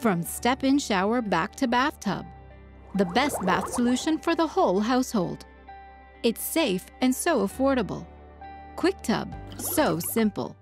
From step-in shower back to bathtub. The best bath solution for the whole household. It's safe and so affordable. Quick tub, so simple.